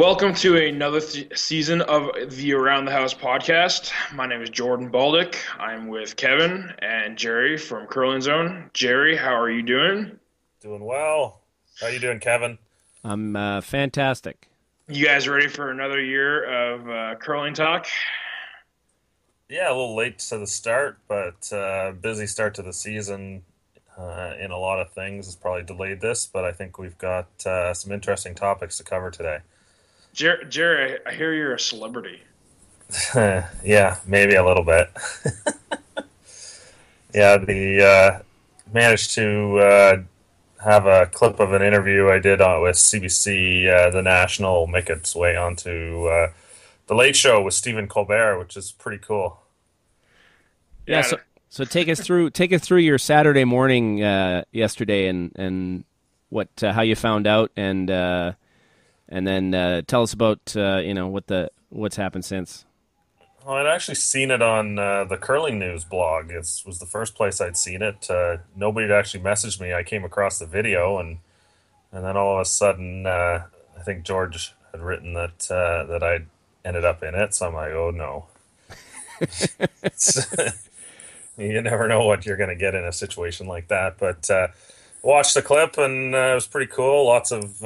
Welcome to another th- season of the Around the House podcast. My name is Jordan Baldick. I'm with Kevin and Gerry from Curling Zone. Gerry, how are you doing? Doing well. How are you doing, Kevin? I'm uh, fantastic. You guys ready for another year of uh, curling talk? Yeah, a little late to the start, but uh, busy start to the season uh, in a lot of things has probably delayed this, but I think we've got uh, some interesting topics to cover today. Jer- Gerry, I hear you're a celebrity. yeah, maybe a little bit. yeah, the uh, managed to uh, have a clip of an interview I did on, with CBC, uh, the National, make its way onto uh, the Late Show with Stephen Colbert, which is pretty cool. Yeah. yeah so, so take us through take us through your Saturday morning uh, yesterday and and what uh, how you found out and and then uh, tell us about uh, you know what the what's happened since. Well, I'd actually seen it on uh, the curling news blog. It was the first place I'd seen it. Uh, nobody had actually messaged me. I came across the video, and and then all of a sudden, uh, I think George had written that uh, that I ended up in it. So I'm like, oh no. you never know what you're going to get in a situation like that. But watched the clip, and it was pretty cool. Lots of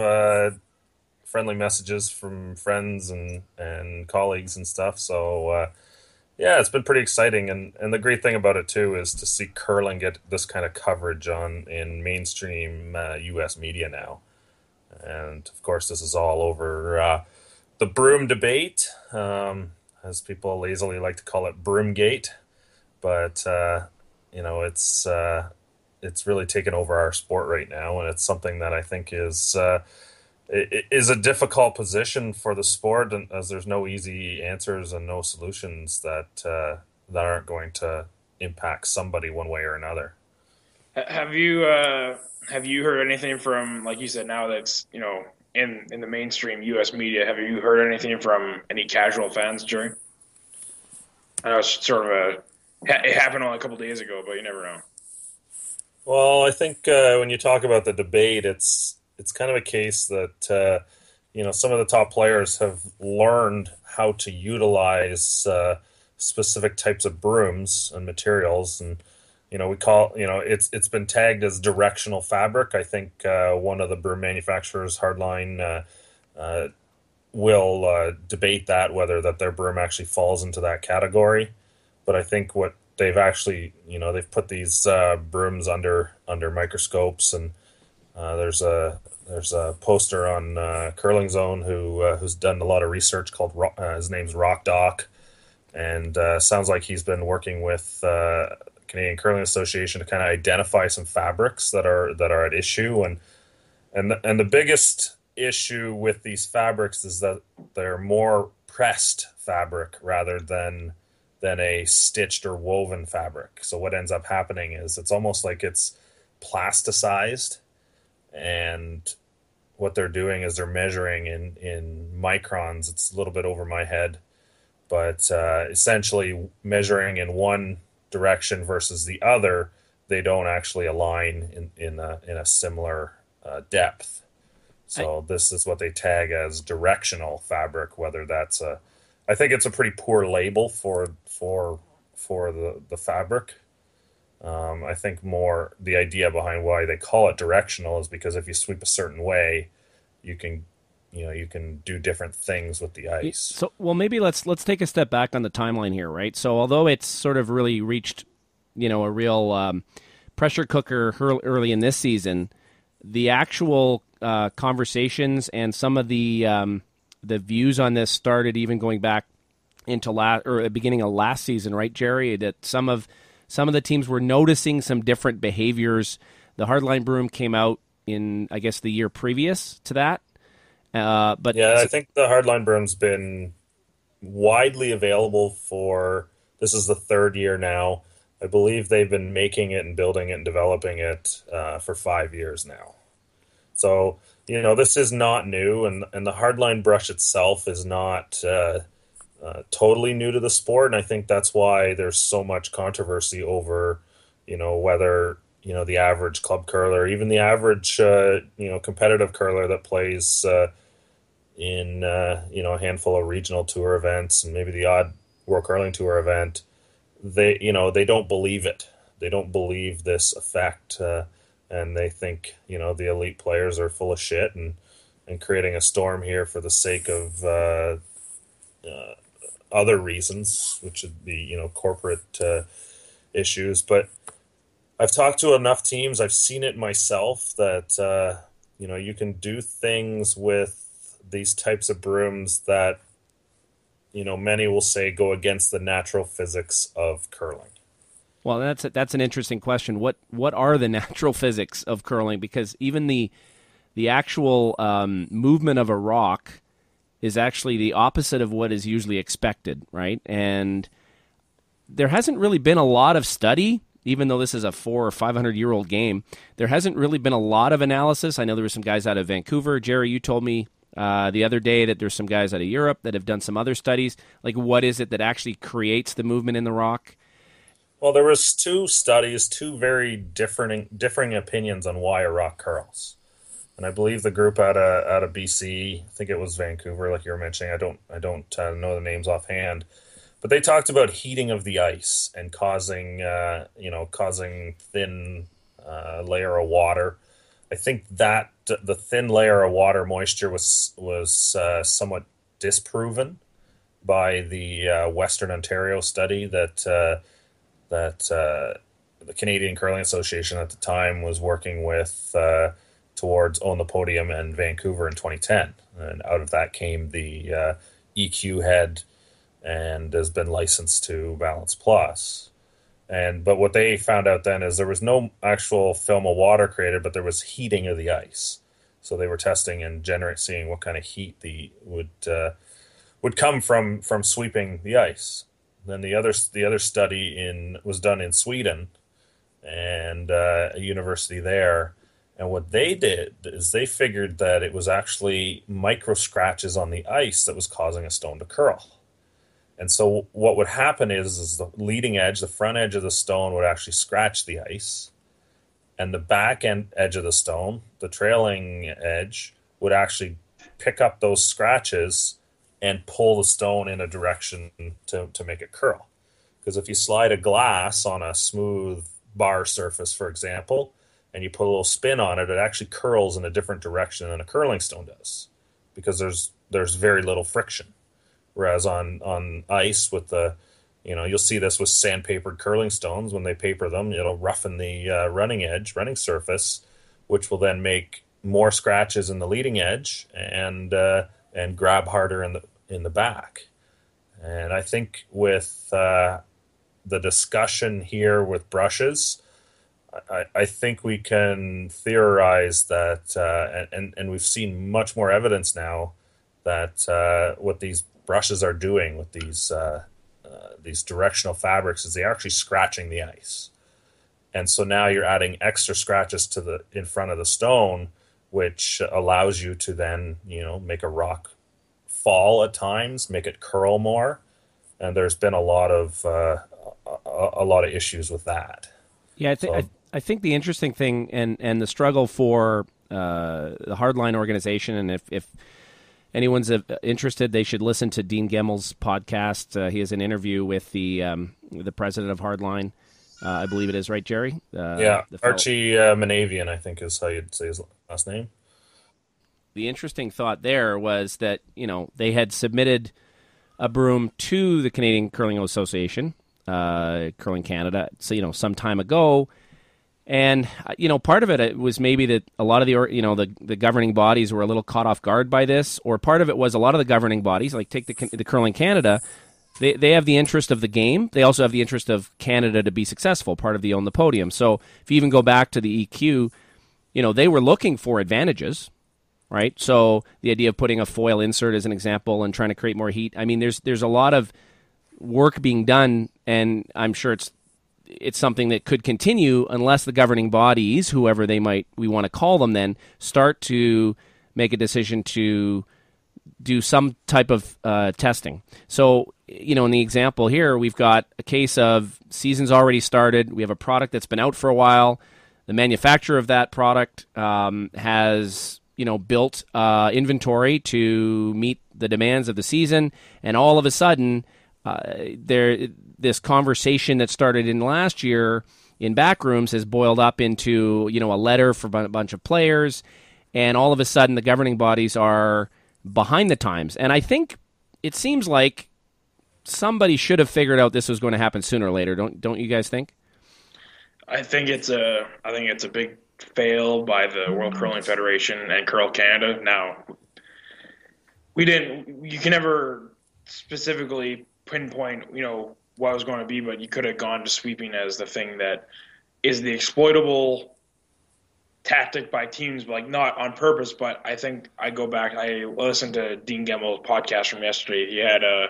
friendly messages from friends and and colleagues and stuff. So uh, yeah, it's been pretty exciting. And and the great thing about it too is to see curling get this kind of coverage on in mainstream uh, U.S. media now. And of course, this is all over uh, the broom debate, um, as people lazily like to call it, Broomgate. But uh, you know, it's uh, it's really taken over our sport right now, and it's something that I think is uh, is a difficult position for the sport, and as there's no easy answers and no solutions that uh, that aren't going to impact somebody one way or another. Have you uh, have you heard anything from like you said now that's you know in in the mainstream U.S. media? Have you heard anything from any casual fans during? I know it's sort of a it happened only a couple days ago, but you never know. Well, I think uh, when you talk about the debate, it's it's kind of a case that uh, you know some of the top players have learned how to utilize uh, specific types of brooms and materials. And you know we call you know it's it's been tagged as directional fabric. I think uh, one of the broom manufacturers hardline uh, uh, will uh, debate that whether that their broom actually falls into that category. But i think what they've actually you know they've put these brooms under under microscopes and uh, there's a there's a poster on uh, Curling Zone who uh, who's done a lot of research called uh, his name's Rock Doc, and uh, sounds like he's been working with uh, Canadian Curling Association to kind of identify some fabrics that are that are at issue. And and the, and the biggest issue with these fabrics is that they're more pressed fabric rather than than a stitched or woven fabric. So what ends up happening is it's almost like it's plasticized and what they're doing is they're measuring in in microns. It's a little bit over my head, but uh, essentially measuring in one direction versus the other, they don't actually align in in a, in a similar uh, depth. So I, this is what they tag as directional fabric. Whether that's a, I think it's a pretty poor label for for for the the fabric. Um, I think more the idea behind why they call it directional is because if you sweep a certain way, you can, you know, you can do different things with the ice. So, well, maybe let's let's take a step back on the timeline here, right? So, although it's sort of really reached, you know, a real um, pressure cooker early in this season, the actual uh, conversations and some of the um, the views on this started even going back into last or beginning of last season, right, Gerry? That some of some of the teams were noticing some different behaviors. The hardline broom came out in, I guess, the year previous to that. Uh, but yeah, I think the hardline broom's been widely available for this is the third year now. I believe they've been making it and building it and developing it uh, for five years now. So you know this is not new, and and the hardline brush itself is not uh, uh, totally new to the sport, and I think that's why there's so much controversy over, you know, whether you know the average club curler, even the average uh, you know competitive curler that plays uh, in uh, you know a handful of regional tour events and maybe the odd World Curling Tour event, they you know they don't believe it. They don't believe this effect, uh, and they think you know the elite players are full of shit and and creating a storm here for the sake of uh, other reasons, which would be you know corporate uh, issues. But I've talked to enough teams. I've seen it myself that uh, you know you can do things with these types of brooms that you know many will say go against the natural physics of curling. Well, that's a, that's an interesting question. What what are the natural physics of curling? Because even the the actual um, movement of a rock is actually the opposite of what is usually expected, right? And there hasn't really been a lot of study even though this is a four or five hundred year old game, there hasn't really been a lot of analysis. I know there were some guys out of Vancouver. Gerry, you told me uh, the other day that there's some guys out of Europe that have done some other studies. Like, what is it that actually creates the movement in the rock? Well, there was two studies, two very differing differing opinions on why a rock curls, and I believe the group out of out of BC, I think it was Vancouver, like you were mentioning. I don't I don't uh, know the names offhand but they talked about heating of the ice and causing, uh, you know, causing thin uh, layer of water. I think that the thin layer of water moisture was was uh, somewhat disproven by the uh, Western Ontario study that uh, that the Canadian Curling Association at the time was working with towards Own the Podium in Vancouver in 2010, and out of that came the EQ head and has been licensed to Balance Plus. And but what they found out then is there was no actual film of water created, but there was heating of the ice. So they were testing and generate seeing what kind of heat the would uh, would come from from sweeping the ice. Then the other the other study in was done in Sweden, and uh, a university there. And what they did is they figured that it was actually micro scratches on the ice that was causing a stone to curl. And so what would happen is, is the leading edge, the front edge of the stone would actually scratch the ice, and the back end edge of the stone, the trailing edge, would actually pick up those scratches and pull the stone in a direction to, to make it curl. Because if you slide a glass on a smooth bar surface, for example, and you put a little spin on it, it actually curls in a different direction than a curling stone does, because there's there's very little friction. Whereas on on ice with the you know you'll see this with sandpapered curling stones when they paper them it'll roughen the uh, running edge running surface which will then make more scratches in the leading edge and uh, and grab harder in the in the back and i think with uh, the discussion here with brushes I, I think we can theorize that uh, and, and we've seen much more evidence now that uh, what these brushes are doing with these uh, uh, these directional fabrics is they're actually scratching the ice, and so now you're adding extra scratches to the in front of the stone, which allows you to then you know make a rock fall at times, make it curl more, and there's been a lot of uh, a, a, lot of issues with that. Yeah, I think so, I, think the interesting thing and and the struggle for uh, the hardline organization, and if if anyone's uh, interested, they should listen to Dean Gemmell's podcast. Uh, he has an interview with the um, the president of Hardline. Uh, I believe it is right, Gerry. Uh, yeah, Archie uh, Manavian, I think is how you'd say his last name. The interesting thought there was that you know they had submitted a broom to the Canadian Curling Association, uh, Curling Canada, so you know some time ago and uh, you know, part of it was maybe that a lot of the you know the the governing bodies were a little caught off guard by this, or part of it was a lot of the governing bodies, like take the the curling Canada, they they have the interest of the game. They also have the interest of Canada to be successful, part of the own the podium. So if you even go back to the EQ, you know they were looking for advantages, right? So the idea of putting a foil insert as an example and trying to create more heat. I mean, there's there's a lot of work being done, and I'm sure it's it's something that could continue unless the governing bodies, whoever they might we want to call them, then start to make a decision to do some type of uh, testing. So, you know, in the example here, we've got a case of season's already started. We have a product that's been out for a while. The manufacturer of that product um, has you know, built uh, inventory to meet the demands of the season, and all of a sudden, uh, there this conversation that started in last year in backrooms has boiled up into you know a letter from a bunch of players, and all of a sudden the governing bodies are behind the times, and I think it seems like somebody should have figured out this was going to happen sooner or later. Don't don't you guys think? I think it's a I think it's a big fail by the World Curling Federation and Curl Canada. Now, we didn't. You can never specifically pinpoint, you know, what it was going to be, but you could have gone to sweeping as the thing that is the exploitable tactic by teams, like not on purpose. But I think I go back. I listened to Dean Gemmell's podcast from yesterday. He had a.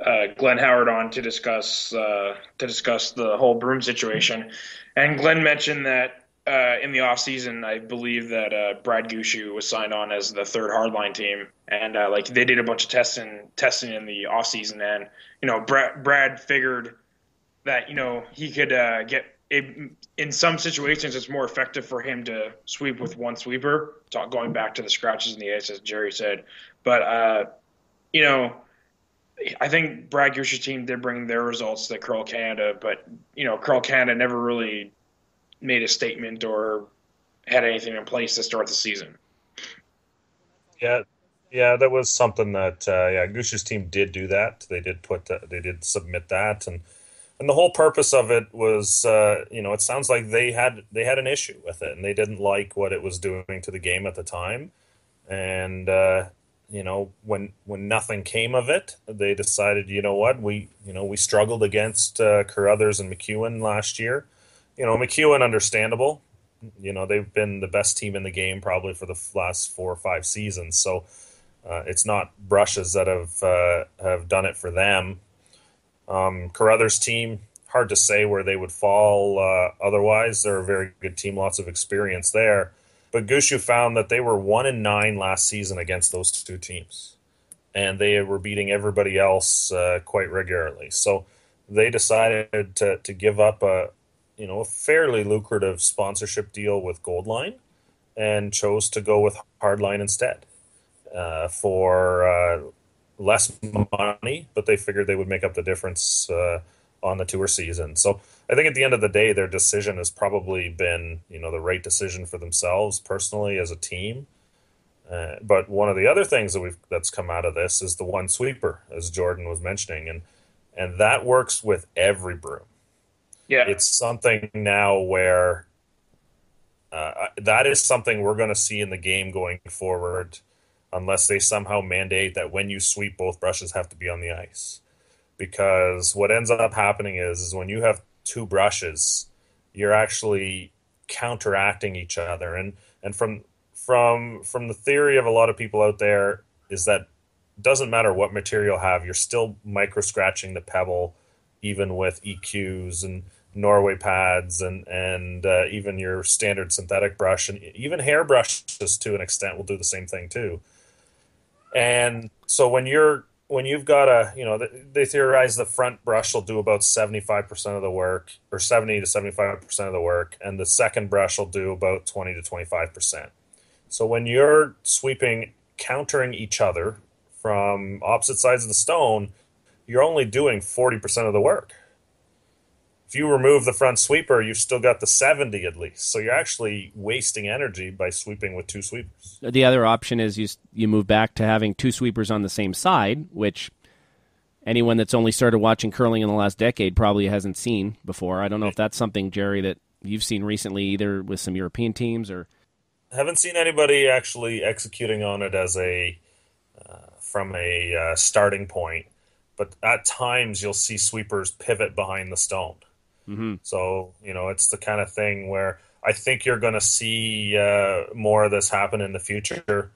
Uh, Glenn Howard on to discuss uh, to discuss the whole broom situation, and Glenn mentioned that uh, in the off season, I believe that uh, Brad Gushue was signed on as the third hardline team, and uh, like they did a bunch of testing testing in the off season, and you know Brad Brad figured that you know he could uh, get it, in some situations it's more effective for him to sweep with one sweeper. Talk, going back to the scratches in the ice, as Gerry said, but uh, you know. I think Brad Gushue's team did bring their results to Curl Canada, but you know, Curl Canada never really made a statement or had anything in place to start the season. Yeah, yeah, that was something that uh, yeah, Gushue's team did do that. They did put that, they did submit that, and and the whole purpose of it was, uh, you know, it sounds like they had they had an issue with it, and they didn't like what it was doing to the game at the time, and uh, you know, when when nothing came of it, they decided, you know what, we you know we struggled against uh, Carruthers and McEwen last year you know, McEwen understandable. You know, they've been the best team in the game probably for the last four or five seasons. So uh, it's not brushes that have uh, have done it for them. Um, Carruthers' team, hard to say where they would fall. Uh, otherwise, they're a very good team, lots of experience there. But Gushue found that they were one and nine last season against those two teams, and they were beating everybody else uh, quite regularly. So they decided to to give up a you know a fairly lucrative sponsorship deal with Goldline, and chose to go with Hardline instead uh, for uh, less money, but they figured they would make up the difference uh, on the tour season. So I think at the end of the day, their decision has probably been you know the right decision for themselves personally as a team. Uh, but one of the other things that we've that's come out of this is the one sweeper, as Jordan was mentioning, and and that works with every broom. Yeah. It's something now where uh, that is something we're going to see in the game going forward, unless they somehow mandate that when you sweep, both brushes have to be on the ice. Because what ends up happening is, is when you have two brushes, you're actually counteracting each other, and and from from from the theory of a lot of people out there is that doesn't matter what material you have, you're still micro scratching the pebble, even with EQs and Norway pads and and uh, even your standard synthetic brush and even hair brushes to an extent will do the same thing too. And so when you're when you've got a you know they theorize the front brush will do about 75% of the work or 70 to 75% of the work and the second brush will do about 20 to 25%. So when you're sweeping countering each other from opposite sides of the stone, you're only doing 40% of the work if you remove the front sweeper, you've still got the 70 at least. So you're actually wasting energy by sweeping with two sweepers. The other option is you you move back to having two sweepers on the same side, which anyone that's only started watching curling in the last decade probably hasn't seen before. I don't know if that's something Gerry that you've seen recently either with some European teams or I haven't seen anybody actually executing on it as a uh, from a uh, starting point, but at times you'll see sweepers pivot behind the stone Mm-hmm. So you know, it's the kind of thing where I think you're going to see uh, more of this happen in the future.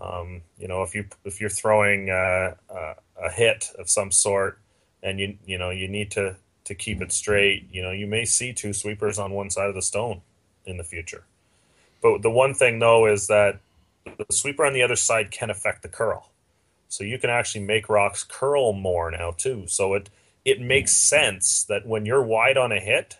Um, you know, if you if you're throwing uh, uh, a hit of some sort, and you you know you need to to keep it straight, you know, you may see two sweepers on one side of the stone in the future. But the one thing though is that the sweeper on the other side can affect the curl, so you can actually make rocks curl more now too. So it it makes sense that when you're wide on a hit,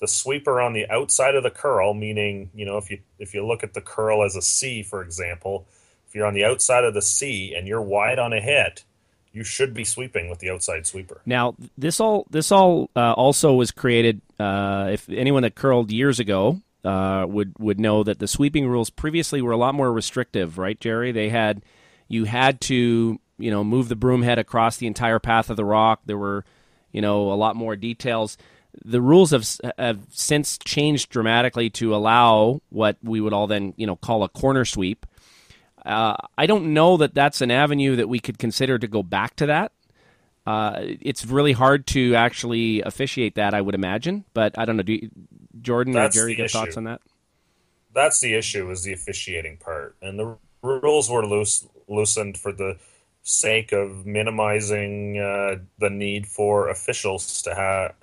the sweeper on the outside of the curl, meaning you know if you if you look at the curl as a C, for example, if you're on the outside of the C and you're wide on a hit, you should be sweeping with the outside sweeper. Now, this all this all uh, also was created. Uh, if anyone that curled years ago uh, would would know that the sweeping rules previously were a lot more restrictive, right, Gerry? They had you had to you know move the broom head across the entire path of the rock. There were you know a lot more details the rules have, have since changed dramatically to allow what we would all then you know call a corner sweep. Uh, I don't know that that's an avenue that we could consider to go back to that. Uh, it's really hard to actually officiate that, I would imagine. But I don't know. Do you, Jordan that's or Gerry have thoughts on that? That's the issue is the officiating part, and the rules were loose, loosened for the sake of minimizing uh, the need for officials to have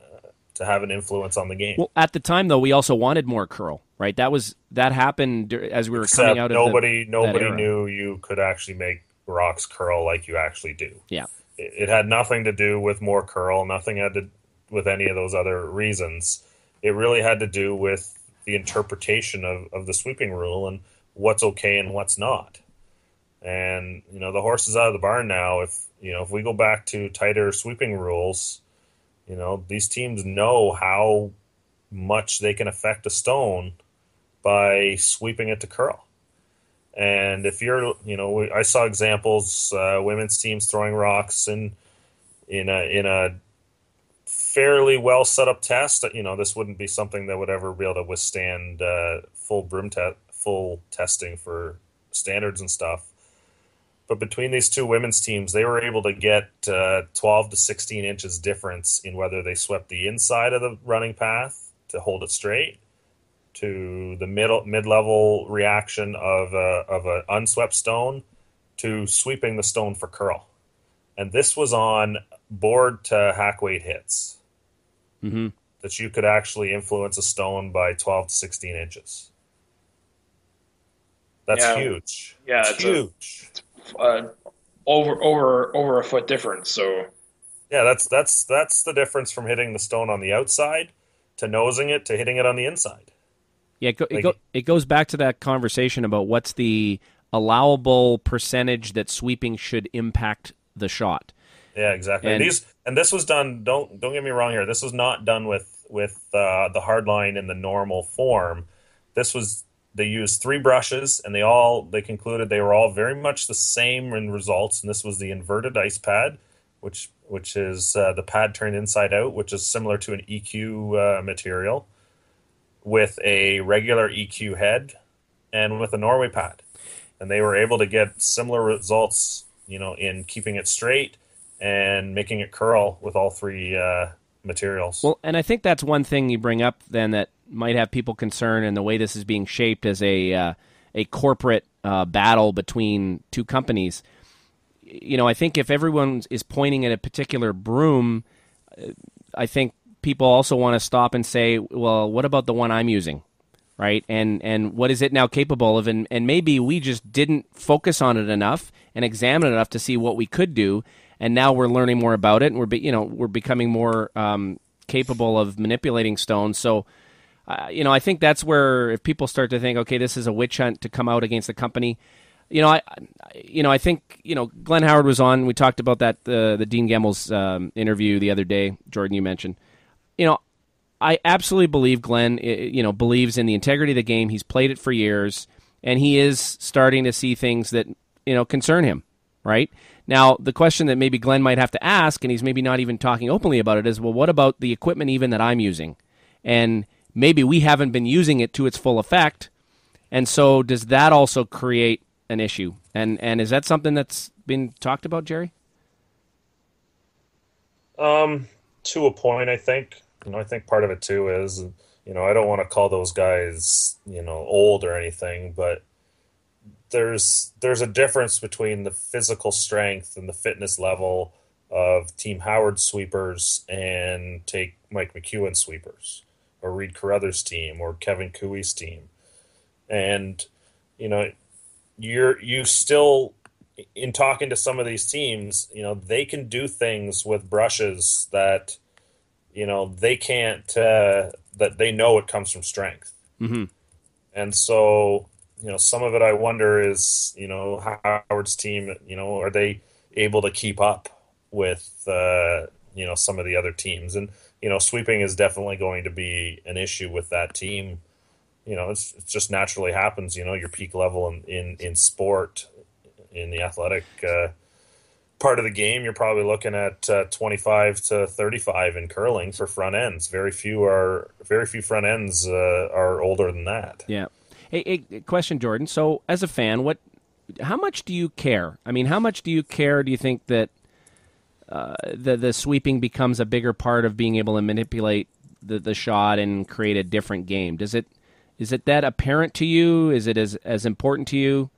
to have an influence on the game. Well, at the time though, we also wanted more curl, right? That was that happened as we were Except coming out of nobody the, nobody knew you could actually make rocks curl like you actually do. Yeah, it, it had nothing to do with more curl. Nothing had to with any of those other reasons. It really had to do with the interpretation of, of the sweeping rule and what's okay and what's not. And you know the horse is out of the barn now. If you know if we go back to tighter sweeping rules, you know, these teams know how much they can affect a stone by sweeping it to curl. And if you're, you know, I saw examples, uh, women's teams throwing rocks in in a in a fairly well set up test. You know, this wouldn't be something that would ever be able to withstand uh, full broom te- full testing for standards and stuff. But between these two women's teams, they were able to get uh, 12 to 16 inches difference in whether they swept the inside of the running path to hold it straight, to the middle mid level reaction of a, of an unswept stone, to sweeping the stone for curl, and this was on board to hack weight hits. Mm-hmm. That you could actually influence a stone by 12 to 16 inches. That's Yeah. huge. Yeah, it's it's a- huge. Uh, over over over a foot difference. So Yeah, that's that's that's the difference from hitting the stone on the outside to nosing it to hitting it on the inside. Yeah, it, go, it, go, it goes back to that conversation about what's the allowable percentage that sweeping should impact the shot. Yeah, exactly. And- These and this was done. Don't don't get me wrong here. This was not done with with uh, the hardline in the normal form. This was they used three brushes and they all they concluded they were all very much the same in results. And this was the inverted ice pad, which which is uh, the pad turned inside out, which is similar to an EQ uh, material, with a regular EQ head and with a Norway pad. And they were able to get similar results, you know, in keeping it straight and making it curl with all three uh, materials. Well, and I think that's one thing you bring up then that might have people concerned in the way this is being shaped as a uh, a corporate uh, battle between two companies. You know, I think if everyone is pointing at a particular broom, uh, I think people also want to stop and say, well, what about the one I'm using? Right? And and what is it now capable of? And and maybe we just didn't focus on it enough and examine it enough to see what we could do. And now we're learning more about it, and we're be, you know we're becoming more um, capable of manipulating stones. So, you know, I think that's where if people start to think, okay, this is a witch hunt to come out against the company. You know, I, you know, I think you know, Glenn Howard was on. We talked about that the the Dean Gemmell's um, interview the other day. Jordan, you mentioned. You know, I absolutely believe Glenn. You know, believes in the integrity of the game. He's played it for years, and he is starting to see things that you know concern him. Right now, the question that maybe Glenn might have to ask, and he's maybe not even talking openly about it, is, well, what about the equipment even that I'm using? And maybe we haven't been using it to its full effect, and so does that also create an issue? And and is that something that's been talked about, Gerry? Um, to a point, I think. You know, I think part of it too is, you know, I don't want to call those guys, you know, old or anything, but there's there's a difference between the physical strength and the fitness level of Team Howard sweepers and take Mike McEwen sweepers or Reid Carruthers team or Kevin Cooey's team. And, you know, you're you still in talking to some of these teams, you know, they can do things with brushes that you know, they can't. Uh, that they know it comes from strength, mm-hmm. and so you know, some of it I wonder is you know Howard's team. You know, are they able to keep up with uh, you know some of the other teams? And you know, sweeping is definitely going to be an issue with that team. You know, it's, it just naturally happens. You know, your peak level in in, in sport, in the athletic uh, part of the game, you're probably looking at uh, 25 to 35 in curling for front ends. Very few are very few front ends uh, are older than that. Yeah. Hey, hey, question, Jordan. So, as a fan, what, how much do you care? I mean, how much do you care? Do you think that uh, the the sweeping becomes a bigger part of being able to manipulate the, the shot and create a different game? Does it is it that apparent to you? Is it as as important to you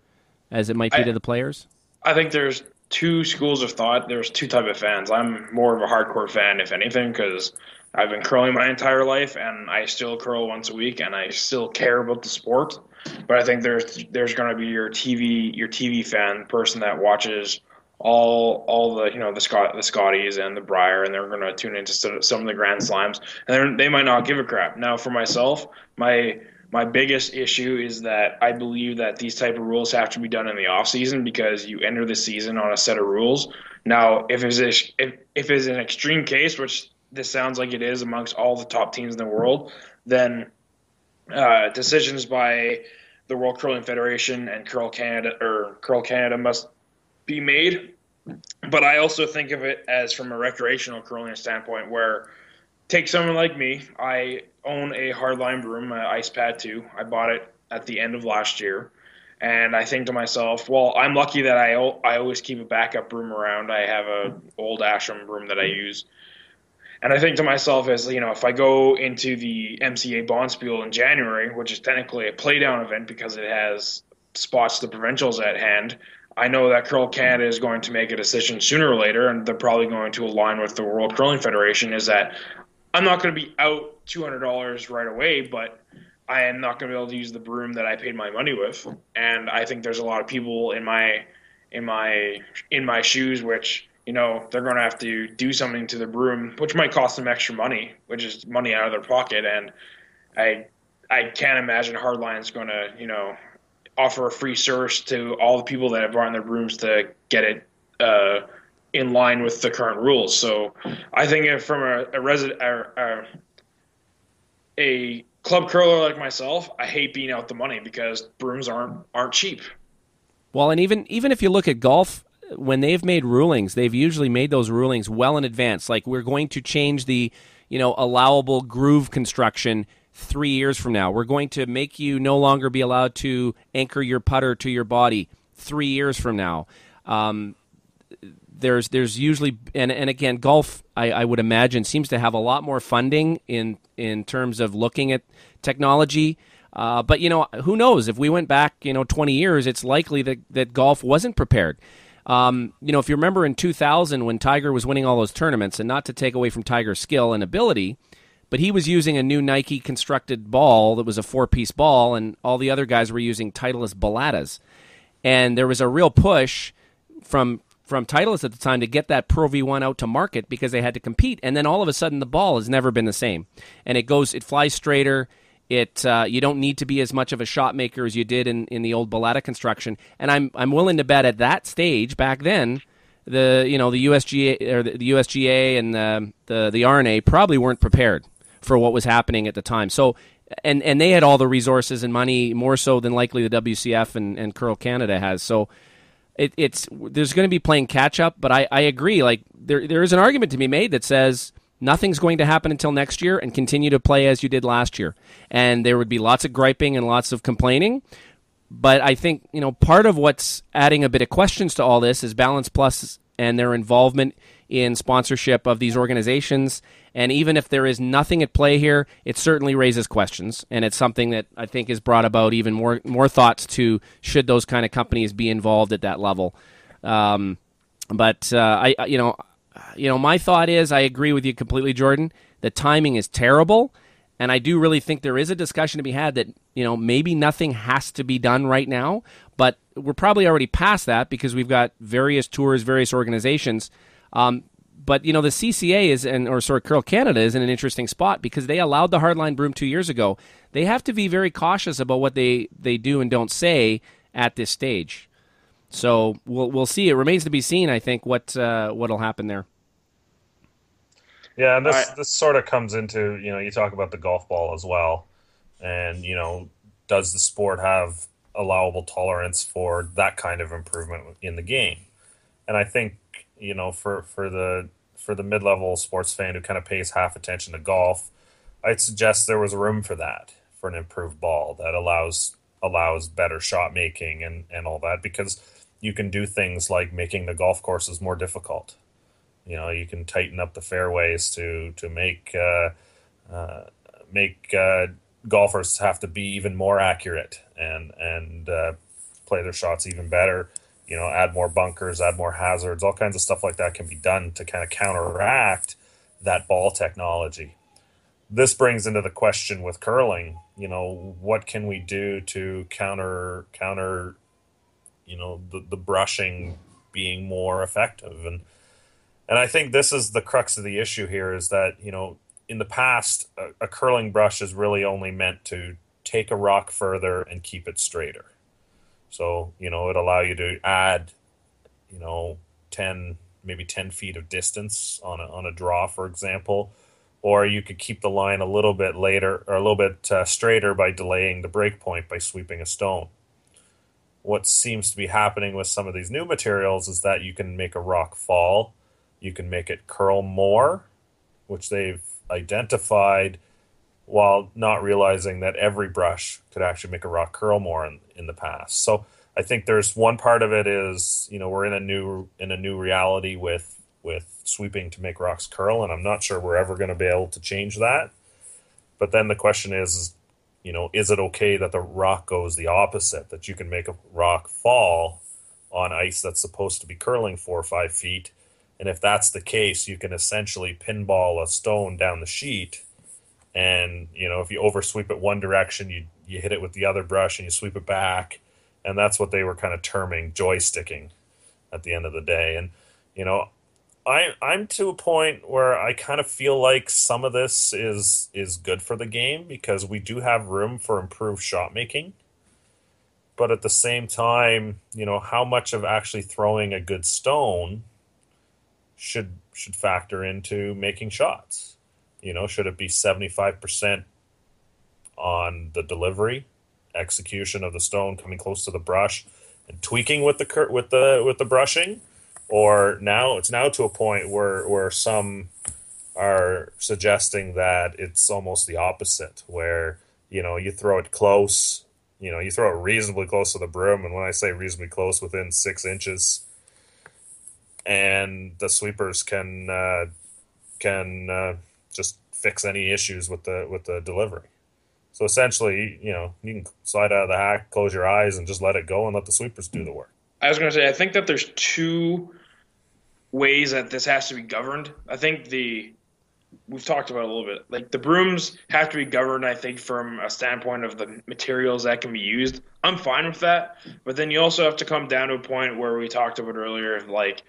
as it might be I, to the players? I think there's two schools of thought. There's two type of fans. I'm more of a hardcore fan, if anything, because I've been curling my entire life, and I still curl once a week, and I still care about the sport. But I think there's there's going to be your TV your TV fan person that watches all all the you know the Scott the Scotties and the Brier, and they're going to tune into some of the Grand Slams, and they might not give a crap. Now, for myself, my my biggest issue is that I believe that these type of rules have to be done in the off season because you enter the season on a set of rules. Now, if it's if if it's an extreme case, which this sounds like it is amongst all the top teams in the world, then uh, decisions by the World Curling Federation and Curl Canada or Curl Canada must be made. But I also think of it as from a recreational curling standpoint, where take someone like me. I own a hardline broom, an Ice Pad too. I bought it at the end of last year. And I think to myself, well, I'm lucky that I, I always keep a backup broom around. I have a old Asham broom that I use. And I think to myself, as you know, if I go into the MCA Bonspiel in January, which is technically a playdown event because it has spots the provincials at hand, I know that Curl Canada is going to make a decision sooner or later, and they're probably going to align with the World Curling Federation. Is that I'm not going to be out two hundred dollars right away, but I am not going to be able to use the broom that I paid my money with. And I think there's a lot of people in my in my in my shoes which you know they're going to have to do something to the broom, which might cost them extra money, which is money out of their pocket. And I I can't imagine Hardline's going to you know offer a free service to all the people that have brought in their brooms to get it. Uh, in line with the current rules. So I think from a, a resident a, a club curler like myself, I hate being out the money because brooms aren't aren't cheap. Well, and even even if you look at golf, when they've made rulings, they've usually made those rulings well in advance. Like we're going to change the you know allowable groove construction three years from now. We're going to make you no longer be allowed to anchor your putter to your body three years from now. Um, there's there's usually and, and again golf I, I, would imagine seems to have a lot more funding in in terms of looking at technology uh, but you know who knows if we went back you know 20 years it's likely that, that golf wasn't prepared um, you know if you remember in 2000 when Tiger was winning all those tournaments and not to take away from Tiger's skill and ability but he was using a new Nike constructed ball that was a four piece ball and all the other guys were using Titleist Balatas and there was a real push from from Titleist at the time to get that Pro V1 out to market because they had to compete. And then all of a sudden, the ball has never been the same, and it goes, it flies straighter. It uh, you don't need to be as much of a shot maker as you did in, in the old Balata construction. And I'm I'm willing to bet at that stage back then, the you know the USGA or the, USGA and the, the the R&A probably weren't prepared for what was happening at the time. So and and they had all the resources and money more so than likely the WCF and, and Curl Canada has. So it, it's there's going to be playing catch up, but I, I agree. Like there there is an argument to be made that says nothing's going to happen until next year and continue to play as you did last year, and there would be lots of griping and lots of complaining. But I think you know part of what's adding a bit of questions to all this is Balance Plus and their involvement in sponsorship of these organizations. And even if there is nothing at play here, it certainly raises questions, and it's something that I think has brought about even more more thoughts to should those kind of companies be involved at that level. Um, but uh, I, you know, you know, my thought is I agree with you completely, Jordan. The timing is terrible, and I do really think there is a discussion to be had that you know maybe nothing has to be done right now, but we're probably already past that because we've got various tours, various organizations um, but you know the CCA is and or sorry Curl Canada is in an interesting spot because they allowed the hardline broom two years ago. They have to be very cautious about what they they do and don't say at this stage. So we'll we'll see. It remains to be seen. I think what uh, what'll happen there. Yeah, and this right. this sort of comes into you know you talk about the golf ball as well, and you know does the sport have allowable tolerance for that kind of improvement in the game? And I think you know for for the for the mid level sports fan who kind of pays half attention to golf, I'd suggest there was room for that for an improved ball that allows allows better shot making and and all that because you can do things like making the golf courses more difficult. You know, you can tighten up the fairways to to make uh, uh, make uh, golfers have to be even more accurate and and uh, play their shots even better. You know, add more bunkers, add more hazards, all kinds of stuff like that can be done to kind of counteract that ball technology. This brings into the question with curling. You know, what can we do to counter counter you know the, the brushing being more effective and and I think this is the crux of the issue here is that you know in the past a, a curling brush is really only meant to take a rock further and keep it straighter so you know it allow you to add you know 10 maybe 10 feet of distance on a, on a draw for example. Or you could keep the line a little bit later or a little bit uh, straighter by delaying the break point by sweeping a stone. What seems to be happening with some of these new materials is that you can make a rock fall, you can make it curl more, which they've identified while not realizing that every brush could actually make a rock curl more in, in the past. So I think there's one part of it is, you know, we're in a new in a new reality with with sweeping to make rocks curl, and I'm not sure we're ever going to be able to change that. But then the question is, you know, is it okay that the rock goes the opposite? That you can make a rock fall on ice that's supposed to be curling four or five feet. And if that's the case, you can essentially pinball a stone down the sheet. And, you know, if you oversweep it one direction, you, you hit it with the other brush and you sweep it back. And that's what they were kind of terming joysticking at the end of the day. And, you know, I I'm to a point where I kind of feel like some of this is is good for the game because we do have room for improved shot making. But at the same time, you know, how much of actually throwing a good stone should should factor into making shots. You know, should it be 75% on the delivery, execution of the stone coming close to the brush and tweaking with the with the with the brushing? or now it's now to a point where where some are suggesting that it's almost the opposite where you know you throw it close you know you throw it reasonably close to the broom and when i say reasonably close within six inches and the sweepers can uh, can uh, just fix any issues with the with the delivery so essentially you know you can slide out of the hack close your eyes and just let it go and let the sweepers do the work i was going to say i think that there's two ways that this has to be governed. I think the we've talked about a little bit. Like the brooms have to be governed, I think, from a standpoint of the materials that can be used. I'm fine with that, but then you also have to come down to a point where we talked about earlier, like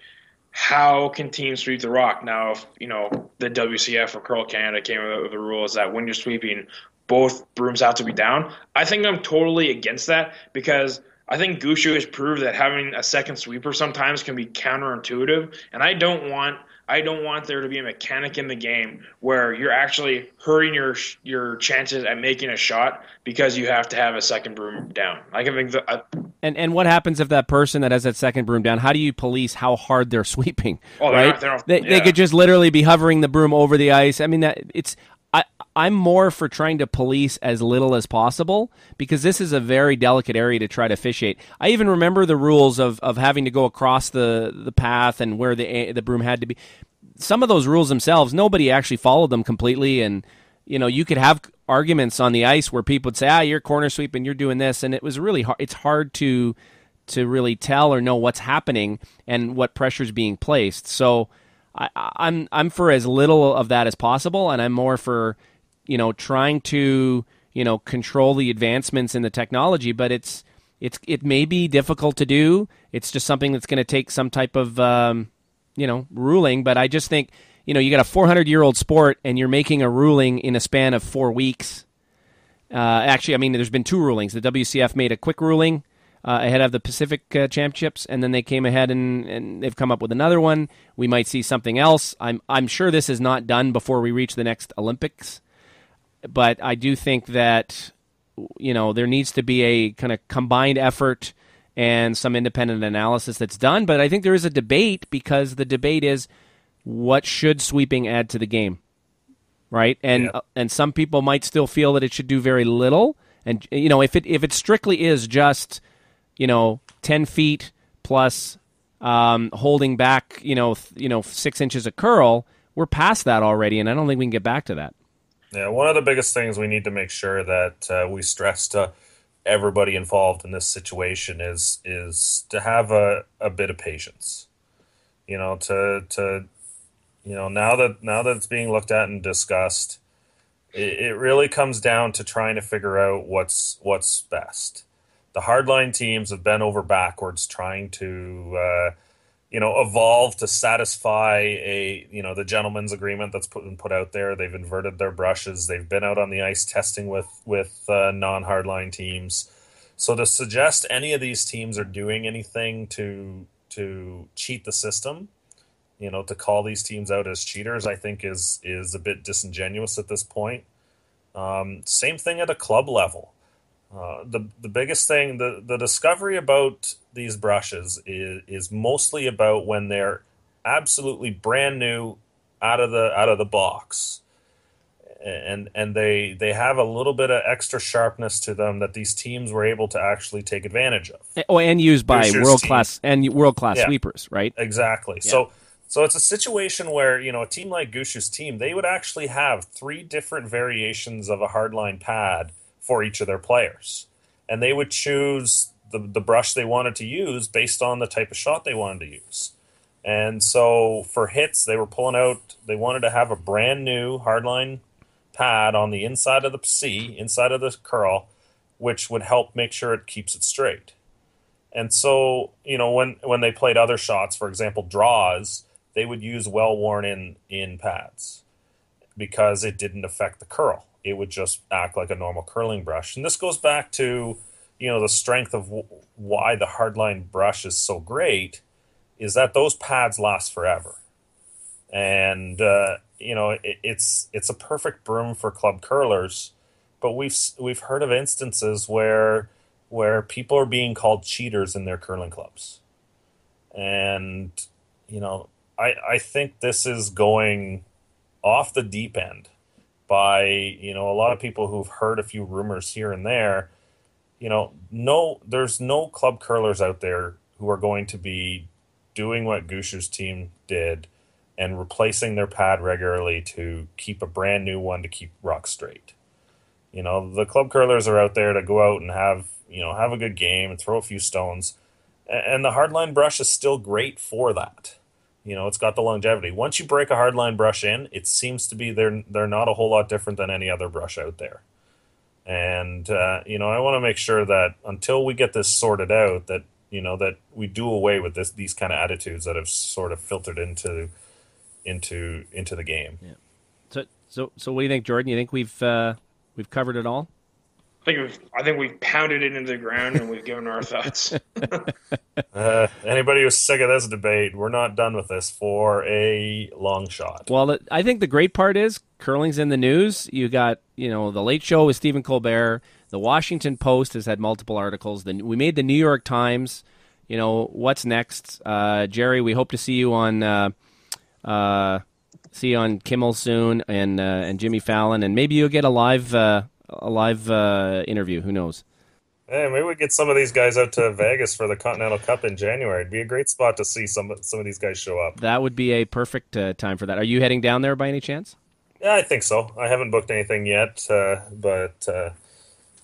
how can teams sweep the rock? Now, if you know the WCF or Curl Canada came up with the rule is that when you're sweeping, both brooms have to be down. I think I'm totally against that because I think Gushue has proved that having a second sweeper sometimes can be counterintuitive, and I don't want I don't want there to be a mechanic in the game where you're actually hurting your your chances at making a shot because you have to have a second broom down. I can think the, uh, and and what happens if that person that has that second broom down? How do you police how hard they're sweeping? Oh, they're right? Not, they're not, they, yeah. they could just literally be hovering the broom over the ice. I mean that it's I, I'm more for trying to police as little as possible because this is a very delicate area to try to officiate. I even remember the rules of, of having to go across the, the path and where the the broom had to be. Some of those rules themselves, nobody actually followed them completely, and you know you could have arguments on the ice where people would say, "Ah, you're corner sweeping, you're doing this," and it was really hard. It's hard to to really tell or know what's happening and what pressure is being placed. So I, I'm I'm for as little of that as possible, and I'm more for you know trying to you know control the advancements in the technology. But it's it's it may be difficult to do. It's just something that's going to take some type of um, you know, ruling, but I just think, you know, you got a 400 year old sport and you're making a ruling in a span of four weeks. Uh, actually, I mean, there's been two rulings. The WCF made a quick ruling uh, ahead of the Pacific uh, Championships, and then they came ahead and, and they've come up with another one. We might see something else. I'm I'm sure this is not done before we reach the next Olympics, but I do think that you know there needs to be a kind of combined effort and some independent analysis that's done. But I think there is a debate because the debate is what should sweeping add to the game, right? And Yeah. uh, and some people might still feel that it should do very little. And you know, if it if it strictly is just you know ten feet plus um, holding back, you know, th- you know, six inches of curl, we're past that already, and I don't think we can get back to that. Yeah, one of the biggest things we need to make sure that uh, we stress to everybody involved in this situation is is to have a, a bit of patience. You know, to to you know now that now that it's being looked at and discussed, it, it really comes down to trying to figure out what's what's best. The hardline teams have bent over backwards trying to. Uh, you know, evolve to satisfy a you know the gentleman's agreement that's put been put out there. They've inverted their brushes. They've been out on the ice testing with with uh, non hardline teams. So to suggest any of these teams are doing anything to to cheat the system, you know, to call these teams out as cheaters, I think is is a bit disingenuous at this point. Um, same thing at a club level. Uh, the the biggest thing, the the discovery about these brushes is is mostly about when they're absolutely brand new out of the out of the box, and and they they have a little bit of extra sharpness to them that these teams were able to actually take advantage of. Oh, and used by world class and world class Yeah. sweepers, right? Exactly. So so it's a situation where, you know, a team like Gushue's team, they would actually have three different variations of a hardline pad for each of their players. And they would choose the, the brush they wanted to use based on the type of shot they wanted to use. And so for hits, they were pulling out, they wanted to have a brand new hardline pad on the inside of the C, inside of the curl, which would help make sure it keeps it straight. And so, you know, when when they played other shots, for example, draws, they would use well worn in in pads because it didn't affect the curl. It would just act like a normal curling brush. And this goes back to, you know, the strength of w- why the hardline brush is so great is that those pads last forever. And uh, you know, it, it's it's a perfect broom for club curlers, but we've we've heard of instances where where people are being called cheaters in their curling clubs. And, you know, I, I think this is going off the deep end by, you know, a lot of people who've heard a few rumors here and there. You know, no, there's no club curlers out there who are going to be doing what Gushue's team did and replacing their pad regularly to keep a brand new one to keep rock straight. You know, the club curlers are out there to go out and have, you know, have a good game and throw a few stones. And the hardline brush is still great for that. You know, it's got the longevity. Once you break a hardline brush in, it seems to be they're they're not a whole lot different than any other brush out there. And uh, you know, I want to make sure that until we get this sorted out, that you know that we do away with this these kind of attitudes that have sort of filtered into into into the game. So, so, so, what do you think, Jordan? You think we've uh, we've covered it all? I think we've, I think we've pounded it into the ground and we've given our thoughts. Uh, anybody who's sick of this debate, we're not done with this for a long shot. Well, it- I think the great part is curling's in the news. You got, you know, the Late Show with Stephen Colbert. The Washington Post has had multiple articles. Then we made the New York Times. You know, what's next, uh, Gerry? We hope to see you on. Uh, uh, see you on Kimmel soon, and uh, and Jimmy Fallon, and maybe you'll get a live uh, a live uh, interview. Who knows? Hey, maybe we get some of these guys out to Vegas for the Continental Cup in January. It'd be a great spot to see some some of these guys show up. That would be a perfect uh, time for that. Are you heading down there by any chance? Yeah, I think so. I haven't booked anything yet, uh, but uh,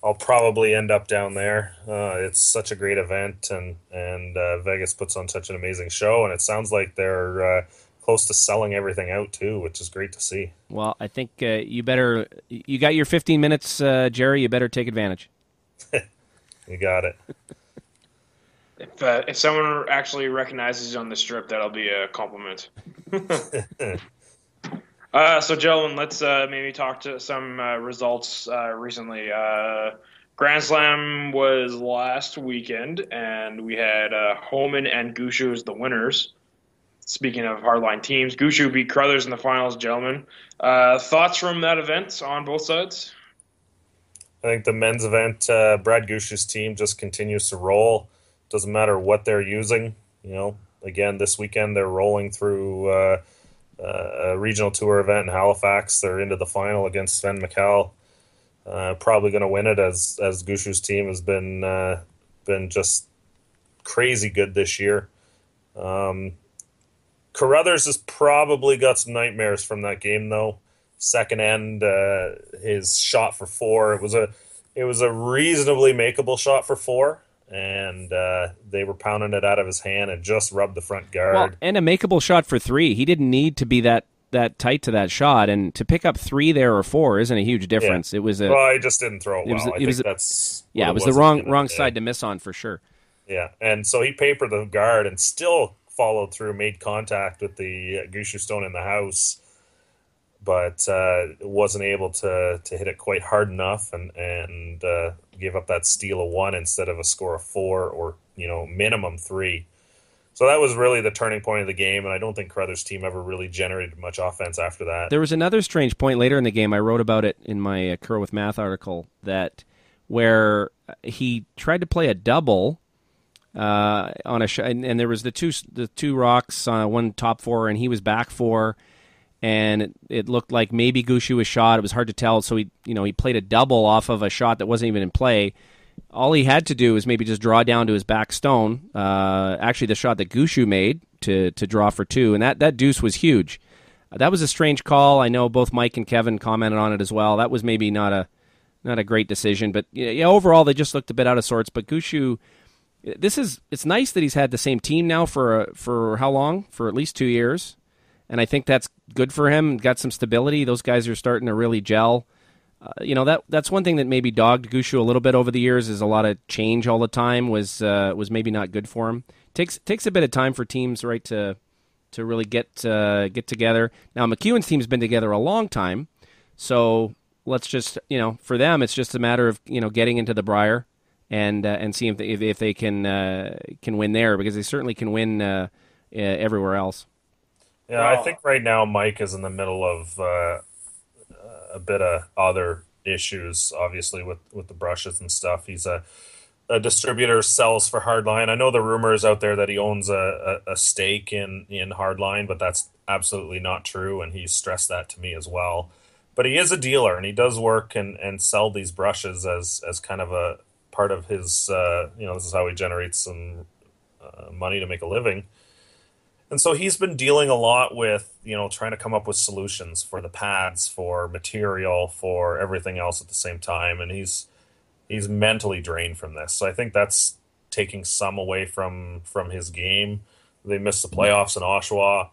I'll probably end up down there. Uh, it's such a great event, and and uh, Vegas puts on such an amazing show, and it sounds like they're uh, close to selling everything out too, which is great to see. Well, I think uh, you better. You got your 15 minutes, uh, Gerry. You better take advantage. You got it. If uh, if someone actually recognizes you on the strip, that'll be a compliment. uh, so, gentlemen, let's uh, maybe talk to some uh, results uh, recently. Uh, Grand Slam was last weekend, and we had uh, Homan and Gushue as the winners. Speaking of hardline teams, Gushue beat Carruthers in the finals, gentlemen. thoughts from that event on both sides? I think the men's event, uh, Brad Gushue's team just continues to roll. Doesn't matter what they're using. You know, again, this weekend they're rolling through uh, uh, a regional tour event in Halifax. They're into the final against Sven Mikkel. Uh, probably going to win it as as Gushue's team has been uh, been just crazy good this year. Um, Carruthers has probably got some nightmares from that game though second end, uh, his shot for four. It was a it was a reasonably makeable shot for four, and uh, they were pounding it out of his hand and just rubbed the front guard. Well, and a makeable shot for three. He didn't need to be that that tight to that shot, and to pick up three there or four isn't a huge difference. Yeah. It was a. Well, I just didn't throw it, it well. Was, it was, that's yeah, it was, the wrong wrong side to miss on for sure. Yeah, and so he papered the guard and still followed through, made contact with the Gushue stone in the house but uh, wasn't able to to hit it quite hard enough and and uh, gave up that steal of one instead of a score of four or you know minimum three. So that was really the turning point of the game, and I don't think Carruthers' team ever really generated much offense after that. There was another strange point later in the game. I wrote about it in my uh, Curl with Math article that where he tried to play a double uh, on a sh- and, and, there was the two the two rocks uh, one top four, and he was back four and it, it, looked like maybe Gushue was shot. It was hard to tell, so he you know he played a double off of a shot that wasn't even in play. All he had to do was maybe just draw down to his back stone. Uh, actually, the shot that Gushue made to to draw for two, and that that deuce was huge. That was a strange call. I know both Mike and Kevin commented on it as well. That was maybe not a not a great decision, but yeah, overall they just looked a bit out of sorts. But Gushue, this is it's nice that he's had the same team now for for how long? For at least two years and I think that's good for him. Got some stability. Those guys are starting to really gel. Uh, you know that that's one thing that maybe dogged Gushue a little bit over the years is a lot of change all the time was uh, was maybe not good for him. takes takes a bit of time for teams right to to really get uh, get together. Now McEwen's team's been together a long time, so let's just you know for them it's just a matter of you know getting into the Brier and uh, and seeing if they, if, if they can uh, can win there because they certainly can win uh, everywhere else. Yeah, I think right now Mike is in the middle of uh, a bit of other issues, obviously with with the brushes and stuff. He's a a distributor sells for Hardline. I know the rumor is out there that he owns a, a, a, stake in in Hardline, but that's absolutely not true, and he stressed that to me as well. But he is a dealer, and he does work and, and sell these brushes as as kind of a part of his. Uh, you know, this is how he generates some uh, money to make a living. And so he's been dealing a lot with, you know, trying to come up with solutions for the pads, for material, for everything else at the same time. And he's he's mentally drained from this. So I think that's taking some away from from his game. They missed the playoffs in Oshawa.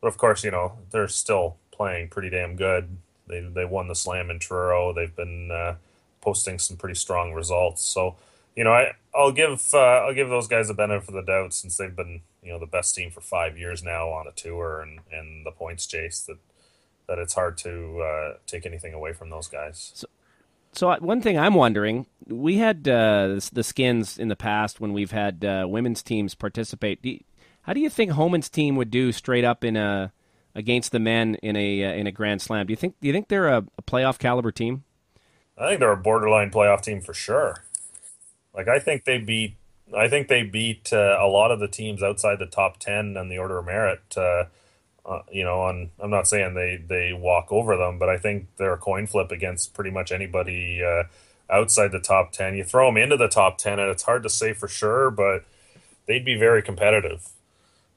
But of course, you know, they're still playing pretty damn good. They they won the slam in Truro. They've been uh, posting some pretty strong results. So, you know, I I'll give uh, I'll give those guys the benefit of the doubt since they've been you know the best team for five years now on a tour and and the points chase that that it's hard to uh, take anything away from those guys. So, so one thing I'm wondering, we had uh, the skins in the past when we've had uh, women's teams participate. Do you, how do you think Homan's team would do straight up in a against the men in a uh, in a Grand Slam? Do you think do you think they're a, a playoff caliber team? I think they're a borderline playoff team for sure. Like I think they beat I think they beat uh, a lot of the teams outside the top ten on the order of merit. Uh, uh, you know, on I'm not saying they they walk over them, but I think they're a coin flip against pretty much anybody uh, outside the top ten. You throw them into the top ten, and it's hard to say for sure, but they'd be very competitive.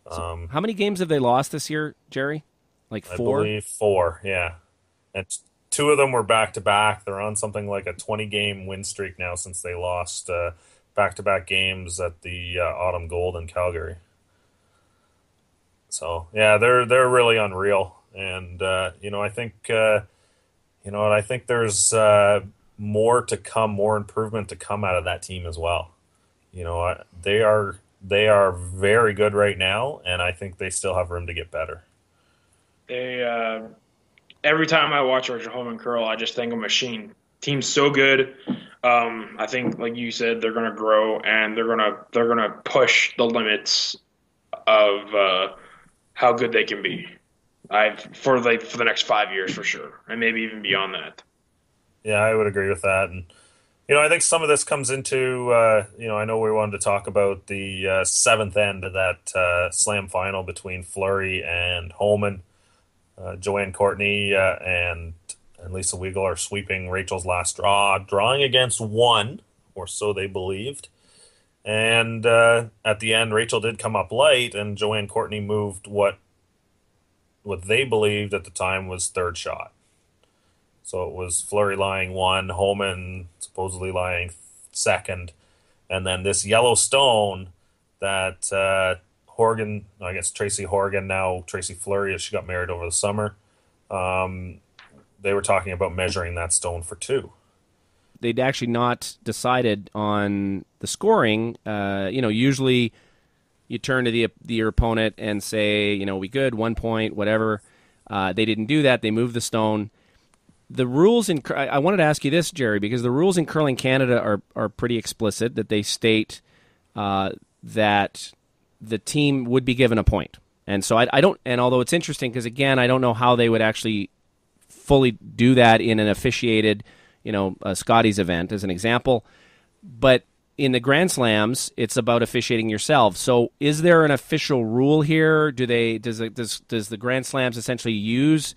Um, how many games have they lost this year, Gerry? Like four? I believe four. Yeah, and two of them were back to back. They're on something like a 20 game win streak now since they lost uh, back-to-back games at the uh, Autumn Gold in Calgary. So yeah, they're they're really unreal, and uh, you know I think uh, you know, and I think there's uh, more to come, more improvement to come out of that team as well. You know, they are they are very good right now, and I think they still have room to get better. They uh, every time I watch Rachel Homan curl, I just think a machine. Team's so good. Um, I think, like you said, they're going to grow and they're going to they're to push the limits of uh, how good they can be. I for like for the next five years for sure, and maybe even beyond that. Yeah, I would agree with that, and you know, I think some of this comes into uh, you know, I know we wanted to talk about the uh, seventh end of that uh, slam final between Fleury and Homan. Uh, Joanne Courtney uh, and and Lisa Weagle are sweeping Rachel's last draw, drawing against one, or so they believed. And uh, at the end, Rachel did come up light, and Joanne Courtney moved what what they believed at the time was third shot. So it was Fleury lying one, Homan supposedly lying second, and then this yellow stone that uh, Horgan, I guess Tracy Horgan, now Tracy Fleury, as she got married over the summer. Um, they were talking about measuring that stone for two. They'd actually not decided on the scoring. Uh, you know, usually you turn to the, the your opponent and say, you know, we good, one point, whatever. Uh, they didn't do that. They moved the stone. The rules in I wanted to ask you this, Gerry, because the rules in curling Canada are are pretty explicit. That they state uh, that the team would be given a point. And so I, I don't. And although it's interesting, because again, I don't know how they would actually fully do that in an officiated, you know, uh, Scotties event as an example. But in the Grand Slams, it's about officiating yourself. So, is there an official rule here? Do they does it, does does the Grand Slams essentially use